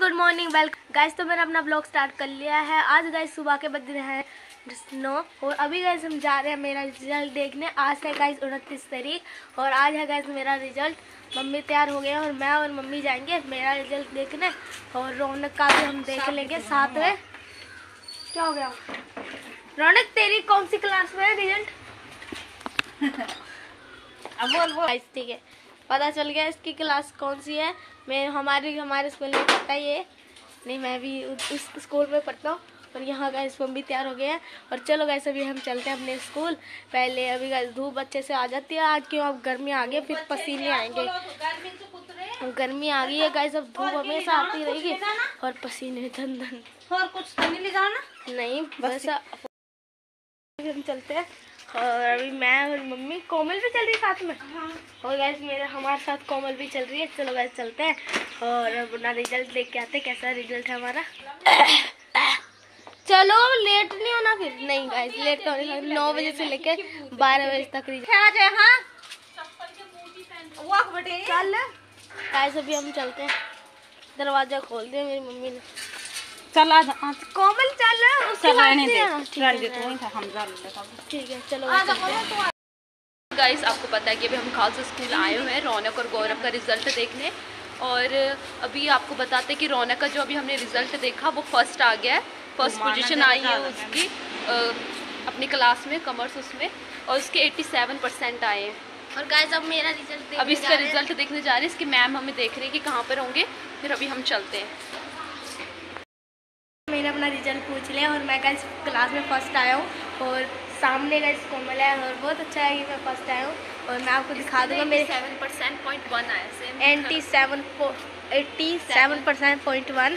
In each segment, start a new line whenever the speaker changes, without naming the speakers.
Good morning welcome. Guys तो मैंने अपना ब्लॉग स्टार्ट कर लिया है। आज गाइस सुबह के बज रहे हैं नौ और अभी गाइस हम जा रहे हैं मेरा रिज़ल्ट देखने। आज है गाइस उनतीस तारीख और आज है गाइस मेरा रिज़ल्ट मम्मी तैयार हो गए और मैं और मम्मी जाएँगे मेरा रिज़ल्ट देखने। और रौनक का भी हम देख लेंगे साथ में। क्या हो गया? रौनक तेरी कौन सी क्लास में है रिज़ल्ट अब बोल बोल। ठीक है। पता चल गया इसकी क्लास कौन सी है। मैं हमारे हमारे स्कूल में पढ़ता ही है नहीं मैं भी उस स्कूल में पढ़ता हूँ और यहाँ गैस हम भी तैयार हो गए हैं। और चलो गैस अभी हम चलते हैं अपने स्कूल पहले अभी गैस धूप अच्छे से आ जाती है आज क्यों? अब गर्मी आ गई फिर पसीने आएँगे। गर्मी आ गई है गैस अब धूप हमेशा आती रहेगी। और पसीने धन धन
और कुछ तो नहीं ले जाना?
नहीं बस हम चलते हैं। और अभी मैं और मम्मी कोमल भी चल रही है साथ में। और गैस मेरे हमारे साथ कोमल भी चल रही है। चलो गैस चलते हैं। और अपना रिज़ल्ट देख के आते हैं कैसा रिज़ल्ट है हमारा। चलो लेट नहीं होना फिर। नहीं गाइस लेट तो नहीं नौ बजे से लेकर बारह बजे तक रिज़ल्ट
आ जाए हाँ
चल गाइस अभी हम चलते हैं। दरवाज़ा खोल दिया मेरी मम्मी ने।
चल आ जा
कोमल चल उसके
रहने दे।
ठीक
दे तू वहीं था हम जा लेते
ठीक है चलो
आ जा
चलते
बोलो तू
गाइस आपको पता है कि अभी हम खालसा स्कूल आए हुए हैं रौनक और गौरव का रिज़ल्ट देखने। और अभी आपको बताते हैं कि रौनक का जो अभी हमने रिज़ल्ट देखा वो फ़र्स्ट आ गया है। फ़र्स्ट पोजीशन आई है उसकी अपनी क्लास में कॉमर्स उसमें। और उसके 87 परसेंट आए हैं।
और गाइस अब मेरा रिज़ल्ट
अभी इसका रिज़ल्ट देखने जा रहे हैं इसके मैम हमें देख रहे हैं कि कहाँ पर होंगे। फिर अभी हम चलते हैं।
रिज़ल्ट पूछ लिया और मैं गाइस क्लास में फ़र्स्ट आया हूँ और सामने गाइस कोमल है और बहुत अच्छा है कि मैं फ़र्स्ट आया हूँ और मैं आपको दिखा दूँगा मेरे
सेवन परसेंट पॉइंट वन आया same
eighty seven eighty seven percent point one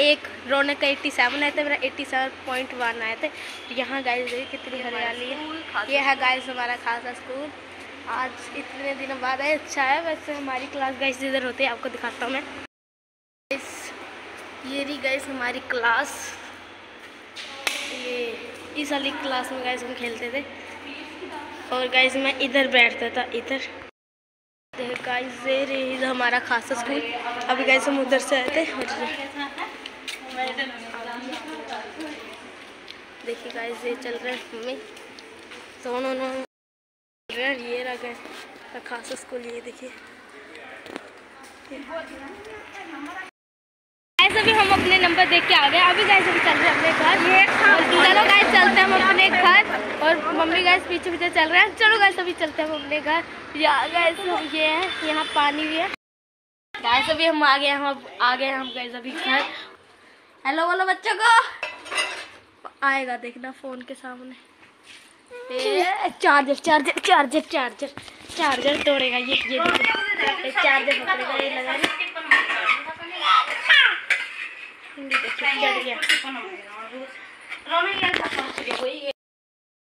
एक रौनक का एट्टी सेवन आया था मेरा एट्टी सेवन पॉइंट वन आया था। तो यहाँ गाइस देखिए कितनी हरियाली है। ये है गाइस हमारा खासा स्कूल आज इतने दिनों बाद है अच्छा है। वैसे हमारी क्लास गाइस इधर होती है आपको दिखाता हूँ मैं। ये रही गाइस हमारी क्लास इस वाली क्लास में गाइस हम खेलते थे। और गाइस मैं इधर बैठता था, इधर। गाइस ये रही हमारा खासा स्कूल अभी गाइस हम उधर से आए थे देखिए गाइस ये चल रहे हैं मम्मी सोनो नो चल रहे हैं, ये रहा गाइस खासा स्कूल ये देखिए। अभी हम अपने नंबर देख के आ गए। अभी गाइस हम चल रहे हैं अपने घर। चलो गाइस चलते हैं हम अपने घर। और मम्मी गाइस पीछे पीछे चल रहे हैं। चलो गाइस अभी चलते हैं हम अपने घर। यहाँ गाइस ये है यहाँ पानी भी है। गाइस अभी हम आ गए हम अब आ गए हम गाइस अभी घर। हेलो बोलो बच्चों को। आएगा देखना फ़ोन के सामने। Charger charger charger charger charger तोड़ेगा। ये ये चार्जर पकड़ेगा ये लगा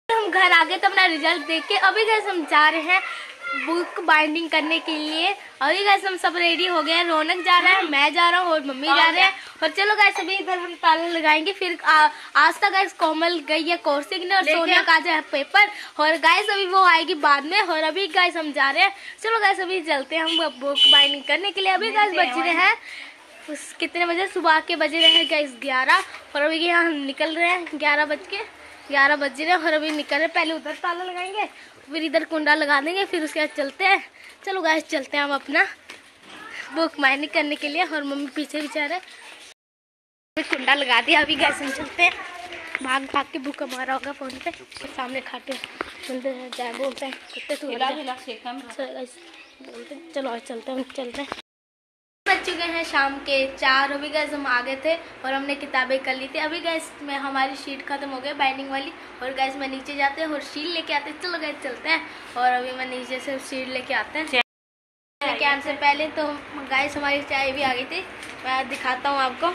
हम घर आ गए तो अपना रिज़ल्ट देख के। अभी गैस हम जा रहे हैं बुक बाइंडिंग करने के लिए। अभी गैस हम सब रेडी हो गए हैं। रौनक जा रहा है मैं जा रहा हूँ और मम्मी जा रहे हैं। और चलो गैस अभी इधर हम ताला लगाएँगे। फिर आ, आज तक गैस कोमल गई है कोर्सिंग ने और सोनिया का जो है पेपर और गैस अभी वो आएगी बाद में। और अभी गैस हम जा रहे हैं। चलो गैस अभी चलते हैं हम बुक बाइंडिंग करने के लिए। अभी गैस बच रहे हैं। उस कितने बजे? सुबह के बजे रहे हैं गैस ग्यारह। और अभी यहाँ हम निकल रहे हैं ग्यारह बज के। ग्यारह बज रहे हैं और अभी निकल रहे हैं। पहले उधर ताला लगाएँगे फिर इधर कुंडा लगा देंगे फिर उसके बाद चलते हैं। चलो गैस चलते हैं हम अपना बुक माइनिंग करने के लिए। और मम्मी पीछे जा रहे हैं कुंडा लगा दिया। अभी गैस हम चलते हैं। भाग भाग के बुक हमारा होगा फ़ोन पे। सामने खाते हैं जाए बोलते हैं। कुत्ते बोलते चलो चलते हैं चलते हैं। चुके हैं शाम के चार अभी गैस हम आ गए थे और हमने किताबें कर ली थी। अभी गैस में हमारी शीट खत्म हो गई बाइंडिंग वाली और गैस में नीचे जाते हैं और शीट लेके आते हैं। चलो गैस चलते हैं और अभी मैं नीचे से शीट लेके आते हैं। कैम से पहले तो गैस हमारी चाय भी आ गई थी। मैं दिखाता हूँ आपको।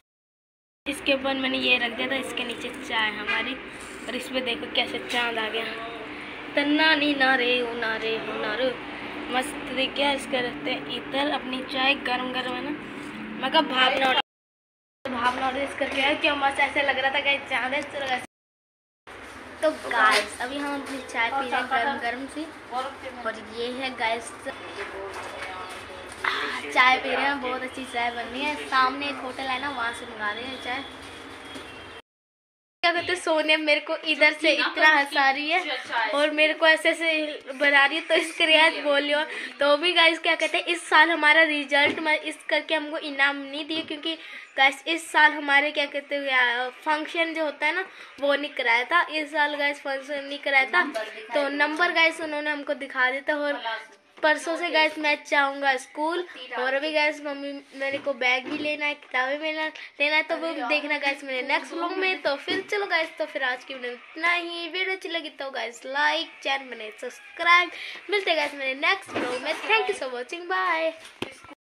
इसके ऊपर मैंने ये रख दिया था इसके नीचे चाय हमारी। और इसमें देखो कैसे चाँद आ गया। तन्ना नी ना रे ओ ना रे हो ना रे मस्त तरीके है इसके रखते हैं। इधर अपनी चाय गर्म गर्म है ना मैं कहा भावना order- भावना ऑर्डर इस करके है क्या मस्त ऐसे लग रहा था कि चाँद चलो तो गाइस अभी हम अपनी चाय पी रहे हैं गरम गरम सी। और ये है गाइस चाय पी रहे हैं, बहुत अच्छी चाय बन रही है। सामने एक होटल है ना, वहाँ से मंगा रहे हैं चाय। क्या कहते सोनिया मेरे को इधर से इतना हंसा रही है और मेरे को ऐसे ऐसे बना रही है तो इसके रियाज बोल रही हो तो भी गाइस क्या कहते हैं इस साल हमारा रिज़ल्ट इस करके हमको इनाम नहीं दिए क्योंकि गाइस इस साल हमारे क्या कहते हैं फ़ंक्शन जो होता है ना वो नहीं कराया था। इस साल गाइस फ़ंक्शन नहीं कराया था। तो नंबर गाइस उन्होंने हमको दिखा दिया और परसों से गैस मैं जाऊँगा स्कूल और अभी गैस मम्मी, मेरे को बैग भी लेना है, किताबें भी लेना लेना है तो वो देखना गैस मेरे नेक्स्ट व्लॉग में। तो फिर चलो गैस तो फिर आज की वीडियो इतना ही। वीडियो अच्छी लगी तो गैस लाइक चैनल मैंने सब्सक्राइब मिलते गैस मेरे नेक्स्ट व्लॉग में। Thank you for watching bye